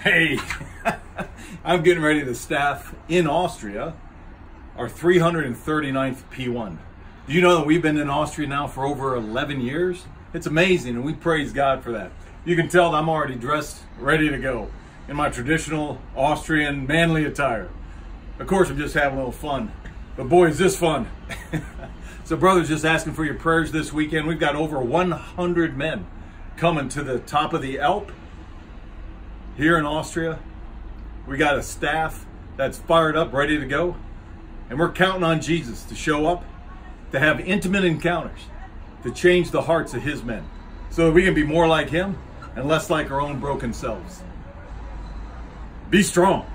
Hey, I'm getting ready to staff in Austria our 339th P1. Do you know that we've been in Austria now for over 11 years? It's amazing, and we praise God for that. You can tell I'm already dressed, ready to go in my traditional Austrian manly attire. Of course, I'm just having a little fun, but boy, is this fun. so, brothers, just asking for your prayers this weekend. We've got over 100 men coming to the top of the Alp here in Austria. We got a staff that's fired up, ready to go. And we're counting on Jesus to show up, to have intimate encounters, to change the hearts of his men, so that we can be more like him and less like our own broken selves. Be strong.